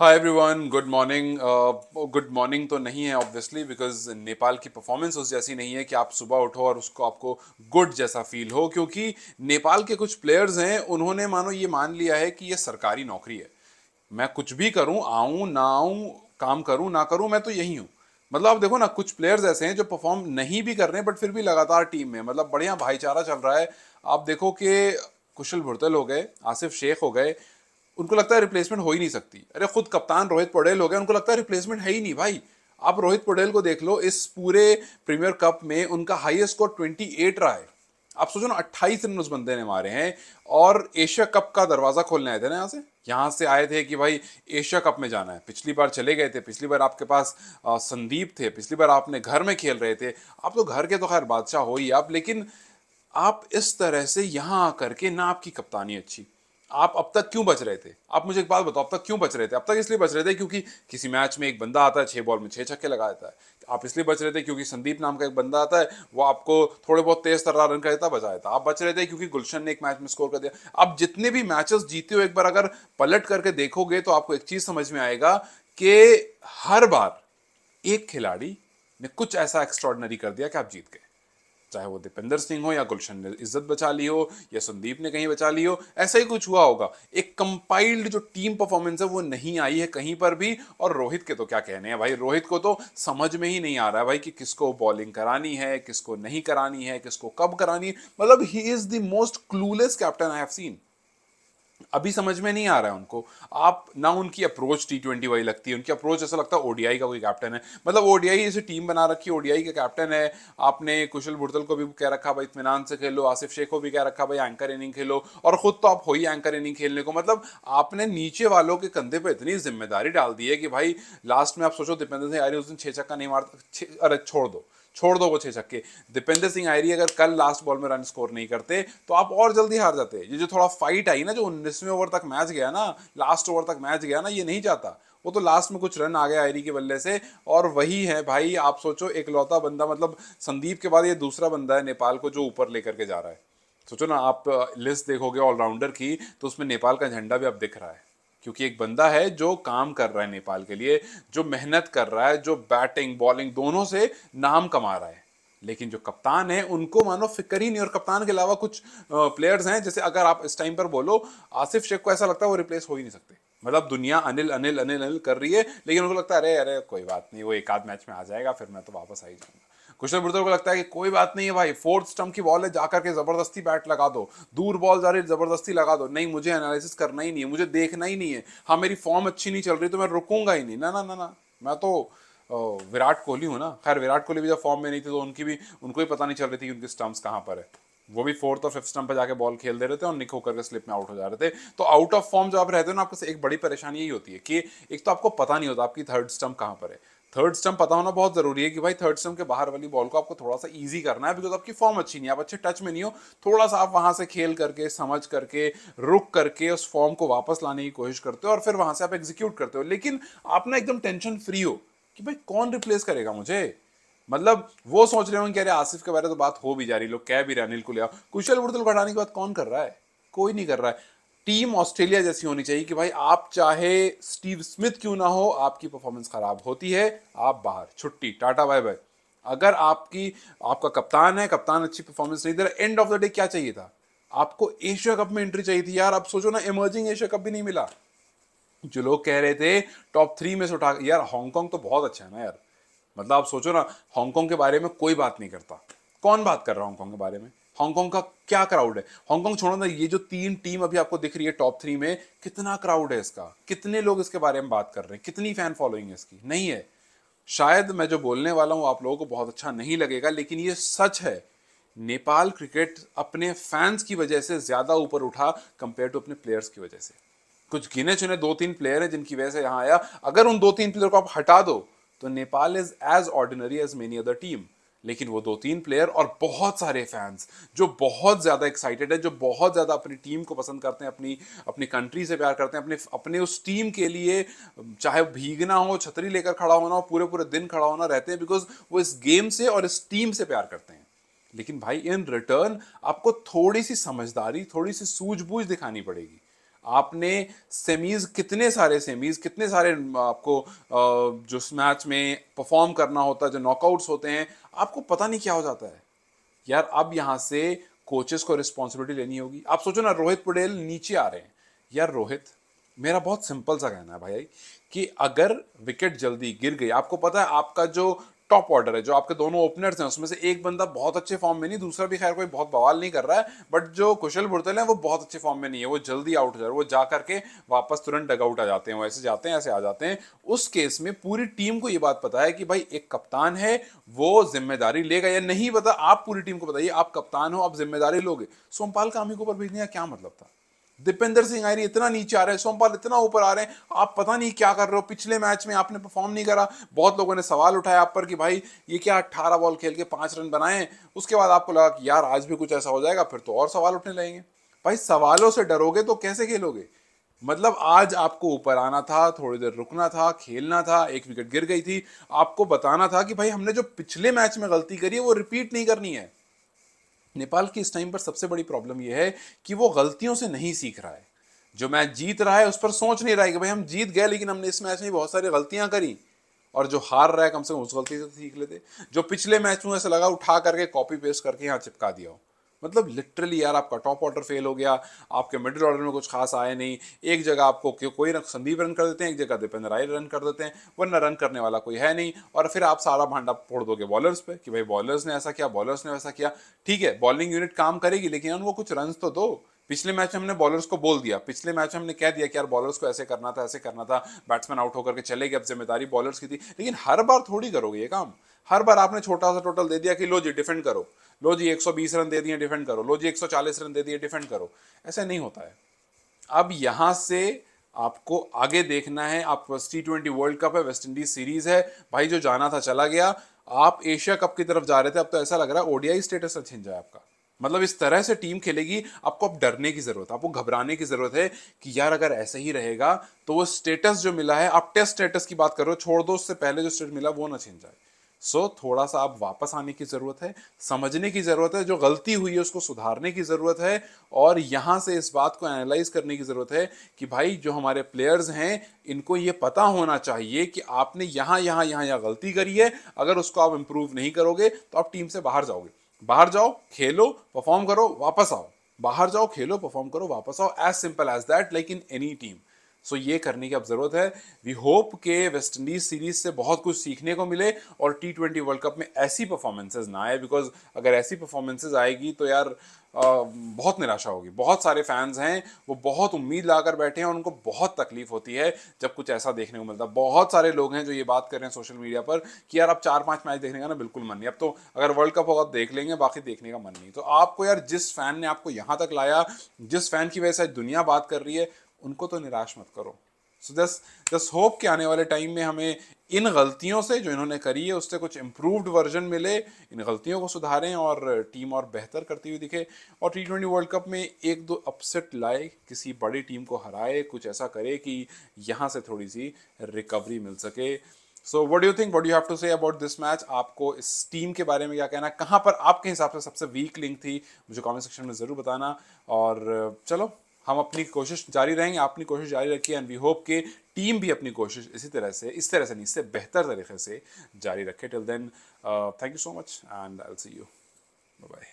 Hi everyone good morning good morning तो नहीं है ऑब्वियसली बिकॉज़ नेपाल की परफॉर्मेंस उस जैसी नहीं है कि आप सुबह उठो और उसको आपको गुड जैसा फील हो, क्योंकि नेपाल के कुछ प्लेयर्स हैं, उन्होंने मानो ये मान लिया है कि ये सरकारी नौकरी है। मैं कुछ भी करूँ, आऊँ, ना आऊँ, काम करूँ, ना करूँ, मैं तो यही हूँ। मतलब आप देखो ना, कुछ प्लेयर्स ऐसे हैं जो परफॉर्म नहीं भी कर रहे हैं बट फिर भी लगातार टीम में मतलब बढ़िया भाईचारा चल रहा है। आप देखो कि कुशल भुरतल हो गए, आसिफ शेख हो गए उनको लगता है रिप्लेसमेंट हो ही नहीं सकती। अरे खुद कप्तान रोहित पटेल हो गए, उनको लगता है रिप्लेसमेंट है ही नहीं भाई। आप रोहित पटेल को देख लो, इस पूरे प्रीमियर कप में उनका हाईएस्ट स्कोर 28 रहा है। आप सोचो ना 28 रन उस बंदे ने मारे हैं और एशिया कप का दरवाज़ा खोलने आए थे ना यहाँ से। यहाँ से आए थे कि भाई एशिया कप में जाना है। पिछली बार चले गए थे, पिछली बार आपके पास संदीप थे, पिछली बार आपने घर में खेल रहे थे। आप तो घर के तो खैर बादशाह हो ही आप, लेकिन आप इस तरह से यहाँ आकर के ना आपकी कप्तानी अच्छी। आप अब तक क्यों बच रहे थे? आप मुझे एक बात बताओ, अब तक क्यों बच रहे थे? अब तक इसलिए बच रहे थे क्योंकि किसी मैच में एक बंदा आता है, छह बॉल में छह छक्के लगा देता है। आप इसलिए बच रहे थे क्योंकि संदीप नाम का एक बंदा आता है, वो आपको थोड़े बहुत तेज तर्रा रन कर देता बचा देता आप बच रहे थे क्योंकि गुलशन ने एक मैच में स्कोर कर दिया। आप जितने भी मैचेस जीते हो, एक बार अगर पलट करके देखोगे तो आपको एक चीज़ समझ में आएगा कि हर बार एक खिलाड़ी ने कुछ ऐसा एक्स्ट्रॉर्डनरी कर दिया कि आप जीत गए। चाहे वो दीपेंद्र सिंह हो या गुलशन ने इज़्ज़त बचा ली हो या संदीप ने कहीं बचा ली हो, ऐसा ही कुछ हुआ होगा। एक कंपाइल्ड जो टीम परफॉर्मेंस है, वो नहीं आई है कहीं पर भी। और रोहित के तो क्या कहने हैं भाई? रोहित को तो समझ में ही नहीं आ रहा है भाई कि किसको बॉलिंग करानी है, किसको नहीं करानी है, किसको कब करानी है। मतलब he is the most clueless captain I have seen अभी समझ में नहीं आ रहा है उनको। आप, ना उनकी अप्रोच टी ट्वेंटी वाली लगती है, उनकी अप्रोच ऐसा लगता है ओडीआई का कोई कैप्टन है। मतलब ओडीआई जैसे टीम बना रखी है ओडीआई का कैप्टन है। आपने कुशल बुर्तल को भी कह रखा, भाई इतमान से खेलो, आसिफ शेख को भी कह रखा, भाई एंकर इनिंग खेलो। और खुद तो आप हो ही एंकर इनिंग खेलने को। मतलब आपने नीचे वालों के कंधे पर इतनी ज़िम्मेदारी डाल दी है कि, भाई लास्ट में आप सोचो, दीपेंद्र सिंह यार उस दिन छह चक्का नहीं मारता अरे, छोड़ दो। छोड़ दो वो छह छक्के। दीपेंद्र सिंह आयरी अगर कल लास्ट बॉल में रन स्कोर नहीं करते तो आप और जल्दी हार जाते। ये जो थोड़ा फाइट आई ना, जो उन्नीसवें ओवर तक मैच गया ना लास्ट ओवर तक मैच गया ना, ये नहीं जाता। वो तो लास्ट में कुछ रन आ गया आयरी के बल्ले से, और वही है भाई, आप सोचो एकलौता बंदा मतलब संदीप के बाद ये दूसरा बंदा है नेपाल को जो ऊपर लेकर के जा रहा है। सोचो ना, आप लिस्ट देखोगे ऑलराउंडर की तो उसमें नेपाल का झंडा भी अब दिख रहा है। क्योंकि एक बंदा है जो काम कर रहा है नेपाल के लिए, जो मेहनत कर रहा है, जो बैटिंग बॉलिंग दोनों से नाम कमा रहा है। लेकिन जो कप्तान है, उनको मानो फ़िक्र ही नहीं, और कप्तान के अलावा कुछ प्लेयर्स हैं, जैसे अगर आप इस टाइम पर बोलो, आसिफ शेख को ऐसा लगता है वो रिप्लेस हो ही नहीं सकते। मतलब दुनिया अनिल अनिल अनिल अनिल कर रही है, लेकिन उनको लगता है, अरे अरे, कोई बात नहीं, वो एक आध मैच में आ जाएगा, फिर मैं तो वापस आ ही जाऊँगा। कुशल बुर्दर को लगता है कि कोई बात नहीं है भाई फोर्थ स्टम्प की बॉल है, जाकर के ज़बरदस्ती बैट लगा दो। दूर बॉल जा रही ज़बरदस्ती लगा दो। नहीं, मुझे एनालिसिस करना ही नहीं है, मुझे देखना ही नहीं है। हाँ मेरी फॉर्म अच्छी नहीं चल रही तो मैं रुकूँगा ही नहीं। ना ना ना ना। मैं तो विराट कोहली हूँ ना। खैर, विराट कोहली भी जब फॉर्म में नहीं थे तो उनकी भी, उनको भी पता नहीं चल रही थी कि उनकी स्टम्प्स कहाँ पर है। वो भी फोर्थ और फिफ्थ स्टंप पे जाके बॉल खेल दे रहे थे और निक होकर के स्लिप में आउट हो जा रहे थे। तो आउट ऑफ़ फॉर्म जब आप रहते हो ना, आपको एक बड़ी परेशानी यही होती है कि एक तो आपको पता नहीं होता, आपकी थर्ड स्टंप कहाँ पर है। थर्ड स्टंप पता होना बहुत ज़रूरी है कि भाई थर्ड स्टंप के बाहर वाली बॉल को आपको थोड़ा सा इजी करना है बिकॉज़ आपकी फॉर्म अच्छी नहीं है, आप अच्छे टच में नहीं हो, थोड़ा सा आप वहाँ से खेल करके, समझ करके, रुक करके उस फॉर्म को वापस लाने की कोशिश करते हो और फिर वहाँ से आप एग्जीक्यूट करते हो। लेकिन आप ना एकदम टेंशन फ्री हो कि भाई कौन रिप्लेस करेगा मुझे? मतलब वो सोच रहे होंगे अरे आसिफ के बारे में तो बात हो भी जा रही लोग कह भी रहे अनिल को ले कुशल बुर्दल को हटाने की बात कौन कर रहा है? कोई नहीं कर रहा है। टीम ऑस्ट्रेलिया जैसी होनी चाहिए कि भाई आप चाहे स्टीव स्मिथ क्यों ना हो, आपकी परफॉर्मेंस खराब होती है, आप बाहर। छुट्टी। टाटा बाय बाय अगर आपकी, आपका कप्तान है, कप्तान अच्छी परफॉर्मेंस नहीं दे रहा एंड ऑफ़ द डे क्या चाहिए था? आपको एशिया कप में एंट्री चाहिए थी यार। आप सोचो ना इमर्जिंग एशिया कप भी नहीं मिला। जो लोग कह रहे थे टॉप थ्री में से उठा यार हांगकांग तो बहुत अच्छा है ना यार। मतलब आप सोचो ना हांगकांग के बारे में कोई बात नहीं करता। कौन बात कर रहा है हांगकांग के बारे में? हांगकांग का क्या क्राउड है? हांगकांग छोड़ो ना, ये जो तीन टीम अभी आपको दिख रही है टॉप थ्री में, कितना क्राउड है इसका? कितने लोग इसके बारे में बात कर रहे हैं? कितनी फ़ैन फॉलोइंग है इसकी? नहीं है। शायद मैं जो बोलने वाला हूँ, आप लोगों को बहुत अच्छा नहीं लगेगा, लेकिन ये सच है। नेपाल क्रिकेट अपने फैंस की वजह से ज़्यादा ऊपर उठा कंपेयर टू अपने प्लेयर्स की वजह से। कुछ गिने चुने दो तीन प्लेयर हैं जिनकी वजह से यहाँ आया। अगर उन दो तीन प्लेयर को आप हटा दो तो Nepal is as ordinary as many other team लेकिन वो दो तीन प्लेयर और बहुत सारे फैंस जो बहुत ज़्यादा एक्साइटेड है, जो बहुत ज़्यादा अपनी टीम को पसंद करते हैं, अपनी अपनी कंट्री से प्यार करते हैं, अपने अपने उस टीम के लिए, चाहे भीगना हो, छतरी लेकर खड़ा होना हो पूरे पूरे दिन खड़ा होना रहते हैं बिकॉज़ वो इस गेम से और इस टीम से प्यार करते हैं। लेकिन भाई इन रिटर्न आपको थोड़ी सी समझदारी थोड़ी सी सूझबूझ दिखानी पड़ेगी। आपने सेमीज कितने सारे सेमीज कितने सारे आपको जो मैच में परफॉर्म करना होता है, जो नॉकआउट्स होते हैं, आपको पता नहीं क्या हो जाता है। यार, अब यहाँ से कोचेस को रिस्पॉन्सिबिलिटी लेनी होगी। आप सोचो ना, रोहित पटेल नीचे आ रहे हैं। यार, रोहित, मेरा बहुत सिंपल सा कहना है भाई, कि अगर विकेट जल्दी गिर गई, आपको पता है, आपका जो टॉप ऑर्डर है, जो आपके दोनों ओपनर्स हैं, उसमें से एक बंदा बहुत अच्छे फॉर्म में नहीं, दूसरा भी खैर कोई बहुत बवाल नहीं कर रहा है बट जो कुशल बुड़तल है, वो बहुत अच्छे फॉर्म में नहीं है, वो जल्दी आउट हो जा जाए वो जा करके वापस तुरंत डगआउट आ जाते हैं, वो ऐसे जाते हैं, ऐसे आ जाते हैं। उस केस में पूरी टीम को ये बात पता है कि भाई, एक कप्तान है, वो ज़िम्मेदारी लेगा या नहीं पता आप पूरी टीम को बताइए, आप कप्तान हो, आप ज़िम्मेदारी लोगे। सोमपाल कामी को ऊपर भेजने का क्या मतलब था? दीपेंद्र सिंह आयरी इतना नीचे आ रहे हैं, सोमपाल इतना ऊपर आ रहे हैं। आप पता नहीं क्या कर रहे हो, पिछले मैच में आपने परफॉर्म नहीं करा। बहुत लोगों ने सवाल उठाया आप पर कि भाई, ये क्या अट्ठारह बॉल खेल के पाँच रन बनाए उसके बाद आपको लगा कि यार, आज भी कुछ ऐसा हो जाएगा, फिर तो और सवाल उठने लगेंगे। भाई, सवालों से डरोगे तो कैसे खेलोगे? मतलब आज आपको ऊपर आना था, थोड़ी देर रुकना था, खेलना था, एक विकेट गिर गई थी। आपको बताना था कि भाई, हमने जो पिछले मैच में गलती करी है, वो रिपीट नहीं करनी है। नेपाल की इस टाइम पर सबसे बड़ी प्रॉब्लम यह है कि वो गलतियों से नहीं सीख रहा है। जो मैच जीत रहा है उस पर सोच नहीं रहा है कि भाई हम जीत गए, लेकिन हमने इस मैच में बहुत सारी गलतियाँ करी और जो हार रहा है कम से कम उस गलती से सीख लेते। जो पिछले मैच में ऐसा लगा उठा करके कॉपी पेस्ट करके यहाँ चिपका दिया हो। मतलब लिटरली यार आपका टॉप ऑर्डर फेल हो गया, आपके मिडिल ऑर्डर में कुछ खास आए नहीं। एक जगह आपको कोई संदीप रन कर देते हैं, एक जगह दीपेंद्र राय रन कर देते हैं, वरना रन करने वाला कोई है नहीं। और फिर आप सारा भांडा फोड़ दोगे बॉलर्स पे कि भाई बॉलर्स ने ऐसा किया बॉलर्स ने वैसा किया। ठीक है बॉलिंग यूनिट काम करेगी, लेकिन उनको कुछ रन तो दो। पिछले मैच में हमने बॉलर्स को बोल दिया। पिछले मैच में हमने कह दिया कि यार बॉलर्स को ऐसे करना था, ऐसे करना था। बैट्समैन आउट होकर के चले गए, अब ज़िम्मेदारी बॉलर्स की थी। लेकिन हर बार थोड़ी करोगे ये काम। हर बार आपने छोटा सा टोटल दे दिया कि लो जी डिफेंड करो। लो जी 120 रन दे दिए, डिफेंड करो। लो जी 140 रन दे दिए, डिफेंड करो। ऐसा नहीं होता है। अब यहाँ से आपको आगे देखना है। आप टी ट्वेंटी वर्ल्ड कप है, वेस्ट इंडीज सीरीज़ है। भाई, जो जाना था, चला गया। आप एशिया कप की तरफ़ जा रहे थे, अब तो ऐसा लग रहा है ओडीआई स्टेटस छिन जाए आपका। मतलब इस तरह से टीम खेलेगी, आपको अब डरने की ज़रूरत है, आपको घबराने की ज़रूरत है कि यार, अगर ऐसे ही रहेगा तो वो स्टेटस जो मिला है, आप टेस्ट स्टेटस की बात करो छोड़ दो, उससे पहले जो स्टेट मिला, वो ना छिन जाए। सो so, थोड़ा सा आप वापस आने की ज़रूरत है समझने की ज़रूरत है जो गलती हुई है उसको सुधारने की ज़रूरत है और यहाँ से इस बात को एनालाइज करने की ज़रूरत है कि भाई जो हमारे प्लेयर्स हैं इनको ये पता होना चाहिए कि आपने यहाँ यहाँ यहाँ यहाँ गलती करी है अगर उसको आप इम्प्रूव नहीं करोगे तो आप टीम से बाहर जाओगे। बाहर जाओ खेलो परफॉर्म करो वापस आओ। बाहर जाओ खेलो परफॉर्म करो वापस आओ as simple as that like in any team so ये करने की अब ज़रूरत है। वी होप के वेस्ट इंडीज सीरीज़ से बहुत कुछ सीखने को मिले और टी ट्वेंटी वर्ल्ड कप में ऐसी परफॉर्मेंसेज ना आए बिकॉज़ अगर ऐसी परफॉर्मेंसेज आएगी तो यार आ, बहुत निराशा होगी। बहुत सारे फैंस हैं वो बहुत उम्मीद लाकर बैठे हैं और उनको बहुत तकलीफ़ होती है जब कुछ ऐसा देखने को मिलता। है बहुत सारे लोग हैं जो ये बात कर रहे हैं सोशल मीडिया पर कि यार अब चार पाँच मैच देखने का ना बिल्कुल मन नहीं। अब तो अगर वर्ल्ड कप होगा तो देख लेंगे बाकी देखने का मन नहीं। तो आपको यार जिस फ़ैन ने आपको यहाँ तक लाया जिस फ़ैन की वजह से दुनिया बात कर रही है उनको तो निराश मत करो। सो दस दस होप के आने वाले टाइम में हमें इन गलतियों से जो इन्होंने करी है, उससे कुछ इम्प्रूव्ड वर्जन मिले, इन गलतियों को सुधारें और टीम और बेहतर करती हुई दिखे। और टी ट्वेंटी वर्ल्ड कप में एक दो अपसेट लाए, किसी बड़ी टीम को हराए, कुछ ऐसा करे कि यहाँ से थोड़ी सी रिकवरी मिल सके। So what you think what you have to say about this match आपको इस टीम के बारे में क्या कहना? है कहाँ पर आपके हिसाब से सबसे वीक लिंक थी? मुझे कमेंट सेक्शन में ज़रूर बताना। और चलो हम अपनी कोशिश जारी रहेंगे अपनी कोशिश जारी रखिए एंड वी होप के टीम भी अपनी कोशिश इसी तरह से, इस तरह से नहीं, इससे बेहतर तरीके से जारी रखे। Till then thank you so much and I see you bye